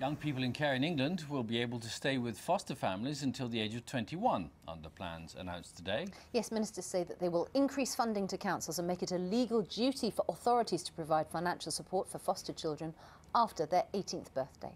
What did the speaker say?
Young people in care in England will be able to stay with foster families until the age of 21 under plans announced today. Yes, ministers say that they will increase funding to councils and make it a legal duty for authorities to provide financial support for foster children after their 18th birthday.